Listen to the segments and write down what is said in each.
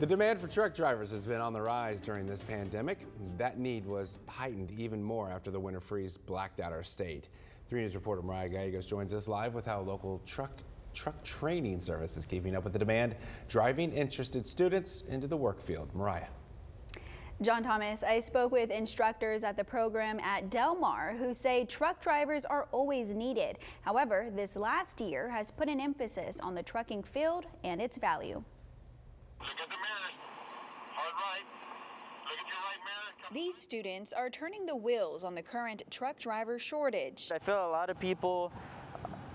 The demand for truck drivers has been on the rise during this pandemic. That need was heightened even more after the winter freeze blacked out our state. 3 News reporter Mariah Gallegos joins us live with how local truck truck training service is keeping up with the demand, driving interested students into the work field. Mariah. John Thomas, I spoke with instructors at the program at Del Mar who say truck drivers are always needed. However, this last year has put an emphasis on the trucking field and its value. Look at the mirrors. Hard right. Look at your right mirror. Come These students are turning the wheels on the current truck driver shortage. I feel a lot of people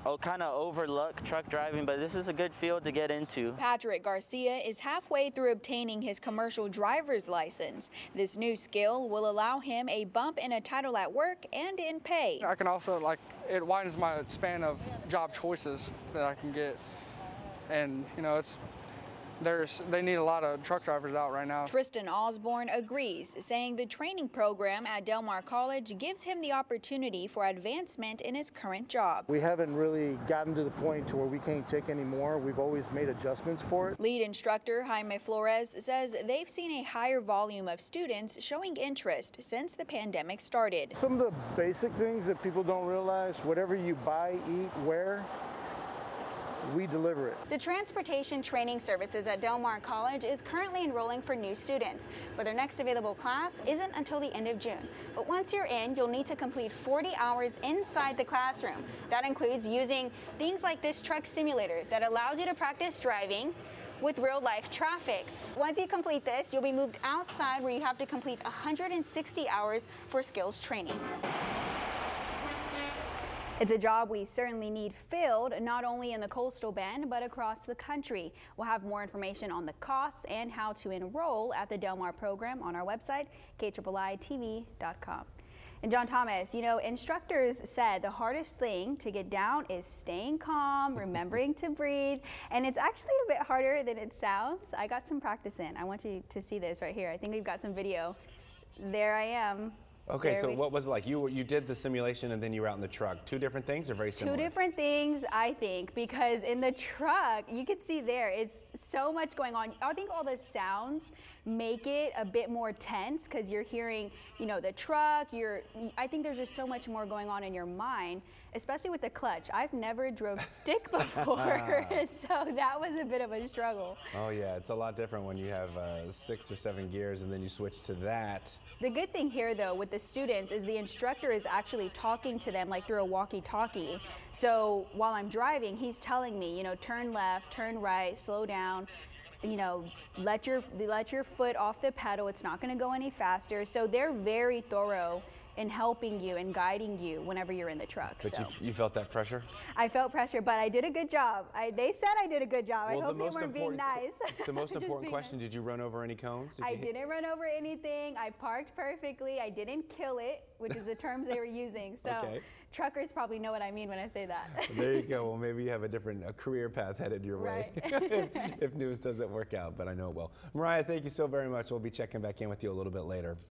oh, kind of overlook truck driving, but this is a good field to get into. Patrick Garcia is halfway through obtaining his commercial driver's license. This new skill will allow him a bump in a title at work and in pay. I can also like it widens my span of job choices that I can get, and you know it's there's they need a lot of truck drivers out right now. Tristan Osborne agrees, saying the training program at Del Mar College gives him the opportunity for advancement in his current job. We haven't really gotten to the point to where we can't take anymore. We've always made adjustments for it. Lead instructor Jaime Flores says they've seen a higher volume of students showing interest since the pandemic started. Some of the basic things that people don't realize, whatever you buy, eat, wear, we deliver it. The Transportation Training Services at Del Mar College is currently enrolling for new students, but their next available class isn't until the end of June. But once you're in, you'll need to complete 40 hours inside the classroom. That includes using things like this truck simulator that allows you to practice driving with real life traffic. Once you complete this, you'll be moved outside where you have to complete 160 hours for skills training. It's a job we certainly need filled, not only in the coastal bend, but across the country. We'll have more information on the costs and how to enroll at the Del Mar program on our website, KIIITV.com. And John Thomas, you know, instructors said the hardest thing to get down is staying calm, remembering to breathe, and it's actually a bit harder than it sounds. I got some practice in. I want you to see this right here. I think we've got some video. There I am Okay, there so we- what was it like? You you did the simulation and then you were out in the truck. Two different things or very similar? Two different things, I think, because in the truck, you can see there, it's so much going on. I think all the sounds make it a bit more tense because you're hearing, you know, the truck. You're, I think there's just so much more going on in your mind, especially with the clutch. I've never drove stick before, so that was a bit of a struggle. Oh yeah, it's a lot different when you have uh, six or seven gears and then you switch to that. The good thing here, though, with the students is the instructor is actually talking to them like through a walkie-talkie. So while I'm driving, he's telling me, you know, turn left, turn right, slow down. You know, let your let your foot off the pedal. It's not going to go any faster. So they're very thorough in helping you and guiding you whenever you're in the truck. But so. you, you felt that pressure? I felt pressure, but I did a good job. I, they said I did a good job. I Well, hope they weren't being nice. The most important question, did you run over any cones? Did I you didn't run over anything. I parked perfectly. I didn't kill it, which is the terms they were using. So Okay. truckers probably know what I mean when I say that. There you go. Well, maybe you have a different a career path headed your way Right. if, if news doesn't work out, but I know it will. Mariah, thank you so very much. We'll be checking back in with you a little bit later.